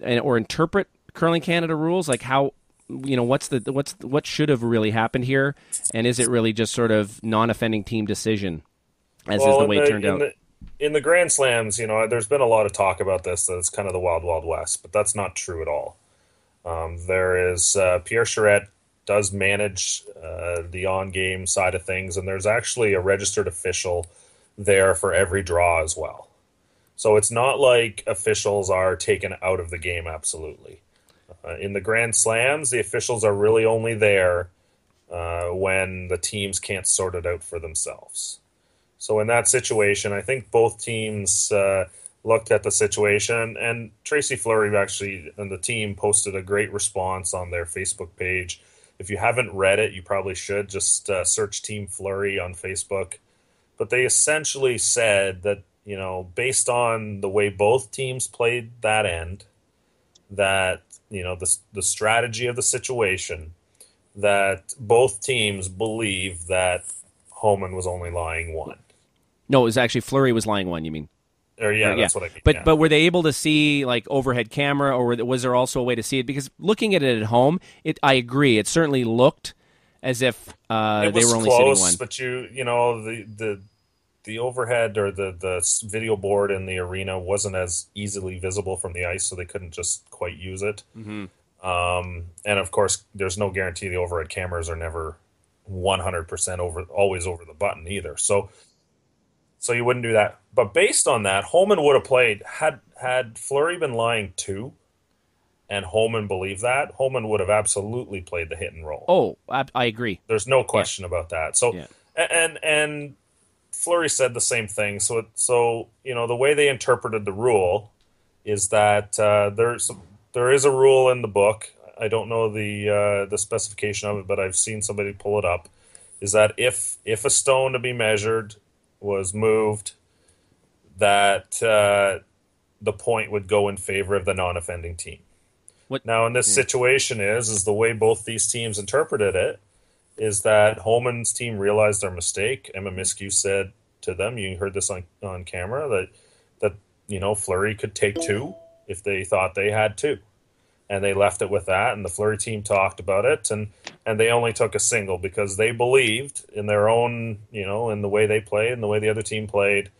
and, or interpret curling Canada rules? Like how you know what's the what's what should have really happened here, and is it really just sort of non-offending team decision, as well, is the way the, it turned out? The, in the Grand Slams, you know, there's been a lot of talk about this that it's kind of the wild, wild west, but that's not true at all. Um, there is uh, Pierre Charette does manage uh, the on-game side of things, and there's actually a registered official there for every draw as well. So it's not like officials are taken out of the game. Absolutely, uh, in the Grand Slams, the officials are really only there uh, when the teams can't sort it out for themselves. So in that situation, I think both teams uh, looked at the situation, and Tracy Fleury actually and the team posted a great response on their Facebook page. If you haven't read it, you probably should just uh, search Team Fleury on Facebook. But they essentially said that you know, based on the way both teams played that end, that you know the the strategy of the situation, that both teams believe that Homan was only lying one. No, it was actually Fleury was lying one. You mean? Or yeah, or, that's what I mean. But yeah. but were they able to see like overhead camera, or was there also a way to see it? Because looking at it at home, it I agree, it certainly looked as if uh, they were only close, sitting one. But you you know the the the overhead or the the video board in the arena wasn't as easily visible from the ice, so they couldn't just quite use it. Mm-hmm. Um, and of course, there's no guarantee the overhead cameras are never 100% over always over the button either. So so you wouldn't do that. But based on that, Homan would have played had had Fleury been lying two, and Homan believed that Homan would have absolutely played the hit and roll. Oh, I, I agree. There's no question yeah. about that. So yeah. and and Fleury said the same thing. So it, so you know the way they interpreted the rule is that uh, there's there is a rule in the book. I don't know the uh, the specification of it, but I've seen somebody pull it up. Is that if if a stone to be measured was moved, that uh, the point would go in favor of the non-offending team. What? Now, in this yeah. situation, is is the way both these teams interpreted it is that Homan's team realized their mistake. Emma Miskew said to them, "You heard this on on camera that that you know Fleury could take two if they thought they had two and they left it with that. And the Fleury team talked about it, and and they only took a single because they believed in their own, you know, in the way they played and the way the other team played,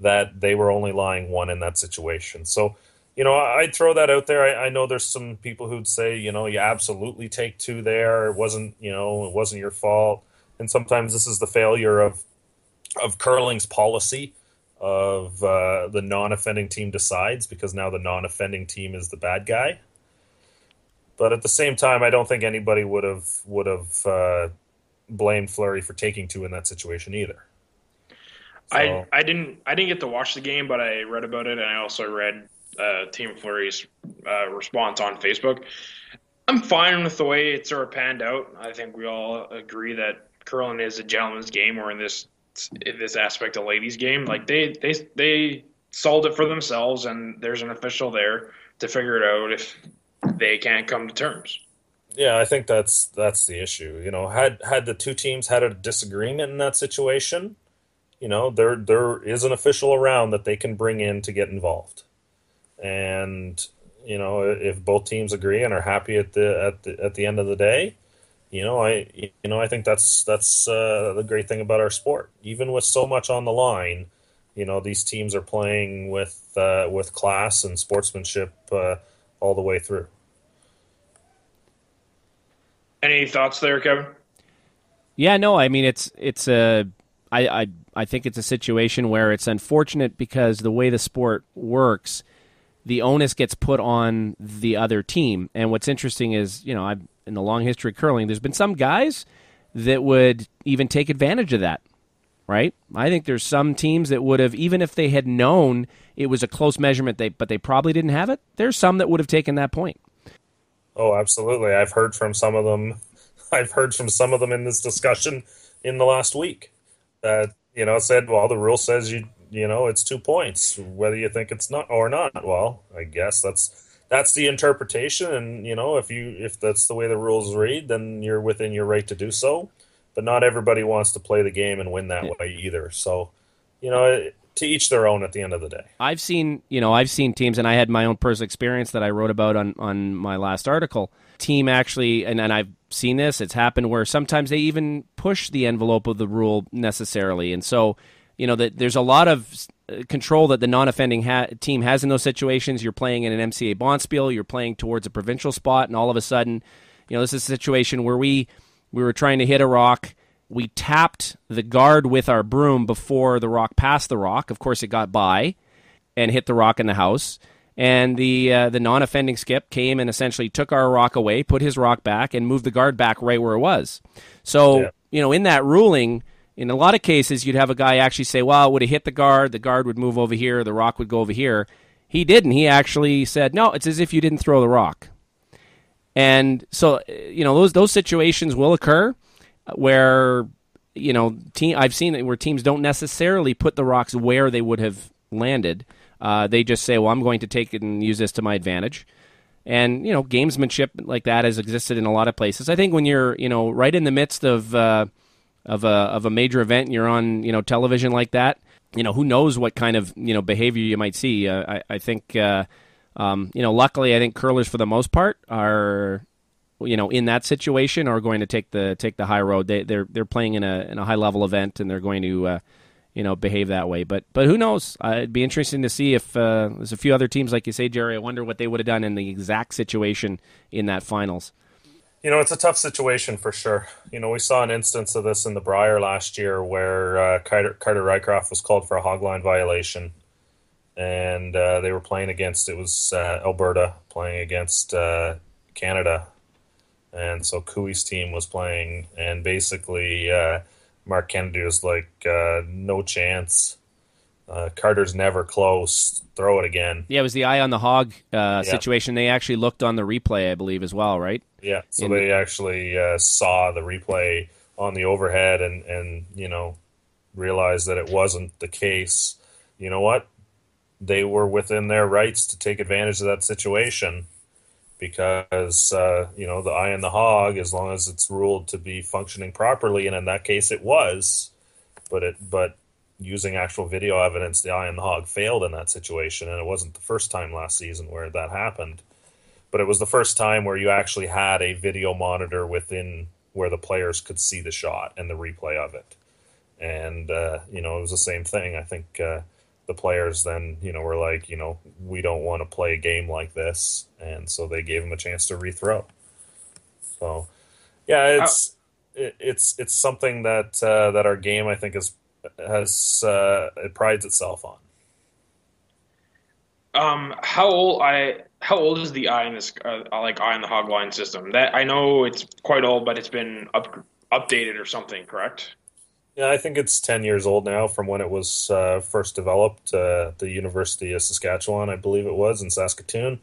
that they were only lying one in that situation. So, you know, I'd throw that out there. I, I know there's some people who'd say, you know, you absolutely take two there. It wasn't, you know, it wasn't your fault. And sometimes this is the failure of of curling's policy of uh, the non-offending team decides because now the non-offending team is the bad guy but at the same time, I don't think anybody would have would have uh, blamed Fleury for taking two in that situation either. So. I I didn't I didn't get to watch the game, but I read about it, and I also read uh, Team Fleury's uh, response on Facebook. I'm fine with the way it sort of panned out. I think we all agree that curling is a gentleman's game, or in this in this aspect, a ladies' game. Like they they they solved it for themselves, and there's an official there to figure it out if they can't come to terms. Yeah, I think that's that's the issue. You know, had had the two teams had a disagreement in that situation, you know, there there is an official around that they can bring in to get involved. And you know, if both teams agree and are happy at the at the at the end of the day, you know, I you know I think that's that's uh, the great thing about our sport. Even with so much on the line, you know, these teams are playing with uh, with class and sportsmanship uh, all the way through. Any thoughts there, Kevin? Yeah, no, I mean it's it's a I, I I think it's a situation where it's unfortunate because the way the sport works, the onus gets put on the other team. And what's interesting is, you know, I've in the long history of curling, there's been some guys that would even take advantage of that. Right? I think there's some teams that would have, even if they had known it was a close measurement, they but they probably didn't have it. There's some that would have taken that point. Oh, absolutely. I've heard from some of them. I've heard from some of them in this discussion in the last week that you know said, "Well, the rule says you you know it's two points, whether you think it's not or not." Well, I guess that's that's the interpretation and you know if you if that's the way the rules read then you're within your right to do so but not everybody wants to play the game and win that yeah. way either so you know to each their own at the end of the day i've seen you know i've seen teams and i had my own personal experience that i wrote about on on my last article team actually and, and i've seen this it's happened where sometimes they even push the envelope of the rule necessarily and so you know that there's a lot of uh, control that the non-offending ha- team has in those situations. You're playing in an MCA bonspiel, you're playing towards a provincial spot, and all of a sudden, you know, this is a situation where we we were trying to hit a rock. We tapped the guard with our broom before the rock passed the rock. Of course, it got by and hit the rock in the house. And the uh, the non-offending skip came and essentially took our rock away, put his rock back, and moved the guard back right where it was. So yeah. you know, in that ruling, in a lot of cases, you'd have a guy actually say, well, it would have hit the guard, the guard would move over here, the rock would go over here. He didn't. He actually said, no, it's as if you didn't throw the rock. And so, you know, those those situations will occur where, you know, team, I've seen it where teams don't necessarily put the rocks where they would have landed. Uh, they just say, well, I'm going to take it and use this to my advantage. And, you know, gamesmanship like that has existed in a lot of places. I think when you're, you know, right in the midst of, uh, of a of a major event and you're on you know television like that, you know who knows what kind of you know behavior you might see. Uh, I I think uh, um, you know luckily I think curlers for the most part are you know in that situation are going to take the take the high road. They they're they're playing in a in a high level event and they're going to. Uh, you know, behave that way, but but who knows? Uh, it'd be interesting to see if uh, there's a few other teams, like you say, Gerry. I wonder what they would have done in the exact situation in that finals. You know, it's a tough situation for sure. You know, we saw an instance of this in the Brier last year where uh, Carter, Carter Rycroft was called for a hogline violation, and uh, they were playing against it was uh, Alberta playing against uh, Canada, and so Cooey's team was playing, and basically uh, Marc Kennedy was like, uh, "No chance." Uh, Carter's never close. Throw it again. Yeah, it was the eye on the hog uh, yeah. situation. They actually looked on the replay, I believe, as well, right? Yeah, so In... they actually uh, saw the replay on the overhead and and you know realized that it wasn't the case. You know what? They were within their rights to take advantage of that situation because uh, you know the eye and the hog, as long as it's ruled to be functioning properly, and in that case it was. But it but using actual video evidence, the eye and the hog failed in that situation, and it wasn't the first time last season where that happened, but it was the first time where you actually had a video monitor within where the players could see the shot and the replay of it, and uh, you know it was the same thing. I think uh, the players then you know were like, you know, we don't want to play a game like this, and so they gave him a chance to rethrow. So, yeah, it's. it's it's something that uh, that our game I think is has uh, it prides itself on. Um, how old I how old is the eye in this uh, like eye in the hog line system? That I know it's quite old, but it's been up, updated or something, correct? Yeah, I think it's 10 years old now from when it was uh, first developed uh, at the University of Saskatchewan, I believe it was, in Saskatoon.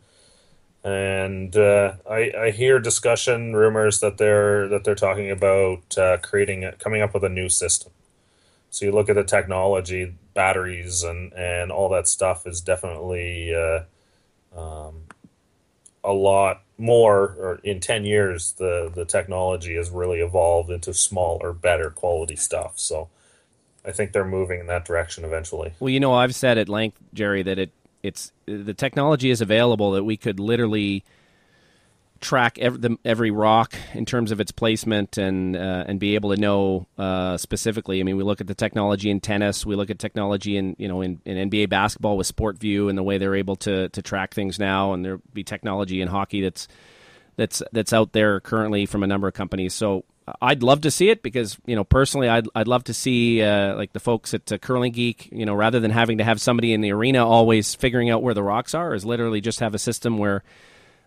And uh, I, I, hear discussion, rumors that they're that they're talking about uh, creating, a, coming up with a new system. So you look at the technology, batteries, and and all that stuff is definitely uh, um, a lot more. Or in ten years, the the technology has really evolved into smaller, better quality stuff. So I think they're moving in that direction eventually. Well, you know, I've said at length, Gerry, that it it's the technology is available that we could literally track every, the, every rock in terms of its placement and uh, and be able to know uh, specifically. I mean, we look at the technology in tennis, we look at technology in you know in, in NBA basketball with SportVU and the way they're able to to track things now, and there'll be technology in hockey that's that's that's out there currently from a number of companies. So I'd love to see it because you know personally I'd I'd love to see uh, like the folks at uh, Curling Geek you know rather than having to have somebody in the arena always figuring out where the rocks are is literally just have a system where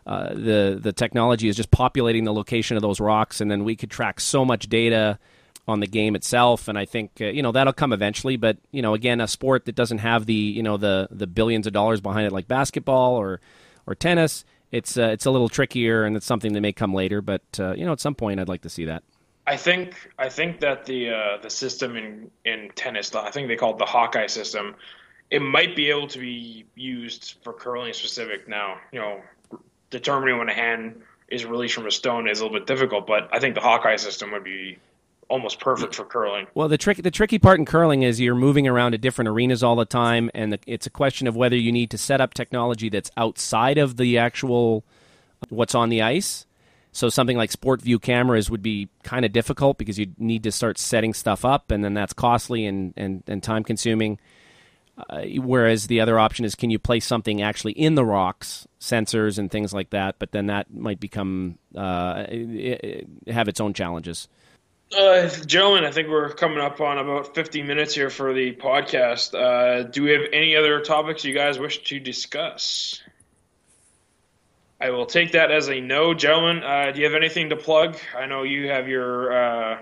uh, the the technology is just populating the location of those rocks and then we could track so much data on the game itself and I think uh, you know that'll come eventually but you know again a sport that doesn't have the you know the the billions of dollars behind it like basketball or or tennis it's uh, it's a little trickier, and it's something that may come later. But uh, you know, at some point, I'd like to see that. I think I think that the uh, the system in in tennis, I think they call it the Hawkeye system. It might be able to be used for curling specific now. You know, determining when a hand is released from a stone is a little bit difficult, but I think the Hawkeye system would be almost perfect for curling. Well, the trick the tricky part in curling is you're moving around to different arenas all the time, and the, it's a question of whether you need to set up technology that's outside of the actual what's on the ice. So something like SportVU cameras would be kind of difficult because you need to start setting stuff up, and then that's costly and and, and time consuming. Uh, whereas the other option is can you place something actually in the rocks, sensors and things like that, but then that might become uh, have its own challenges. Uh, gentlemen, I think we're coming up on about 50 minutes here for the podcast. Uh, do we have any other topics you guys wish to discuss? I will take that as a no, gentlemen. Uh, do you have anything to plug? I know you have your uh,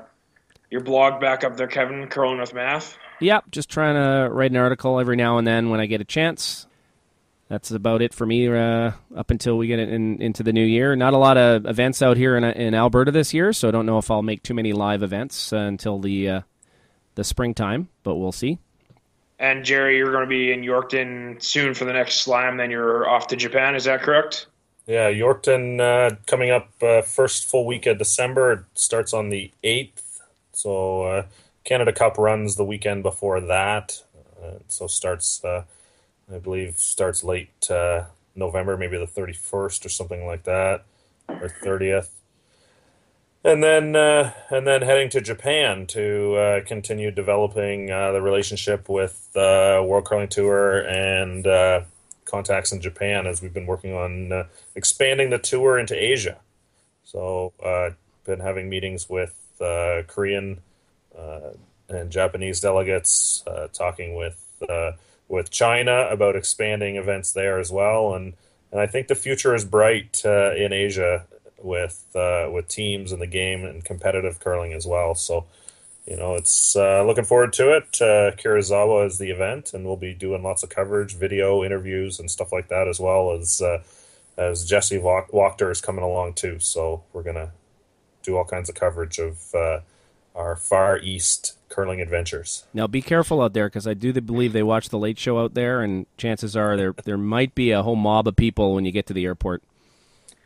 your blog back up there, Kevin, curling with math. Yep, just trying to write an article every now and then when I get a chance that's about it for me uh, up until we get in, into the new year. Not a lot of events out here in, in Alberta this year, so I don't know if I'll make too many live events uh, until the uh, the springtime, but we'll see. And Gerry, you're going to be in Yorkton soon for the next slam. Then you're off to Japan. Is that correct? Yeah, Yorkton uh, coming up uh, first full week of December. It starts on the eighth, so uh, Canada Cup runs the weekend before that. so starts I believe starts late uh, November, maybe the 31st or something like that, or 30th. And then, uh, and then heading to Japan to uh, continue developing uh, the relationship with uh, World Curling Tour and uh, contacts in Japan as we've been working on expanding the tour into Asia. So, been having meetings with Korean and Japanese delegates, talking with with China about expanding events there as well, and and I think the future is bright uh, in Asia with uh, with teams in the game and competitive curling as well. So, you know, it's uh, looking forward to it. Uh, Karuizawa is the event, and we'll be doing lots of coverage, video interviews, and stuff like that as well as uh, as Jesse Wachter is coming along too. So we're gonna do all kinds of coverage of uh, our Far East curling adventures. Now be careful out there because I do believe they watch the Late Show out there, and chances are there there might be a whole mob of people when you get to the airport.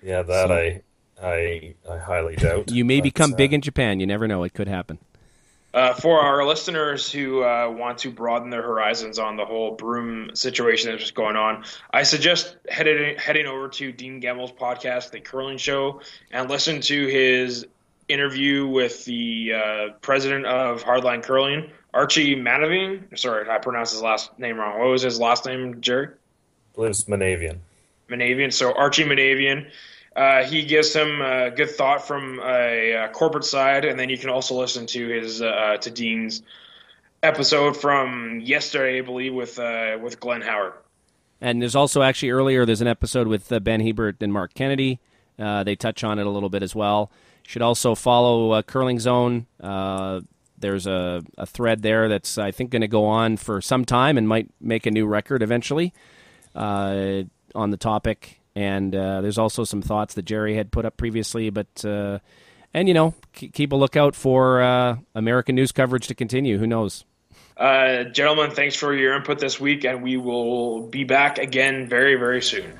Yeah, that so, I I I highly doubt. you may but, become uh, big in Japan. You never know; it could happen. Uh, for our listeners who uh, want to broaden their horizons on the whole broom situation that's just going on, I suggest heading heading over to Dean Gemmell's podcast, The Curling Show, and listen to his interview with the uh, president of Hardline Curling, Archie Manavian. Sorry, I pronounced his last name wrong. What was his last name, Gerry? I believe it's Manavian. Manavian. So Archie Manavian. Uh, he gives some uh, good thought from a, a, corporate side, and then you can also listen to his uh, to Dean's episode from yesterday, I believe, with uh, with Glenn Howard. And there's also actually earlier there's an episode with uh, Ben Hebert and Marc Kennedy. they touch on it a little bit as well. Should also follow uh, Curling Zone. Uh, there's a, a thread there that's I think going to go on for some time and might make a new record eventually uh, on the topic. And uh, there's also some thoughts that Gerry had put up previously, but uh, and you know keep a lookout for uh, American news coverage to continue. Who knows? Gentlemen, thanks for your input this week, and we will be back again very, very soon.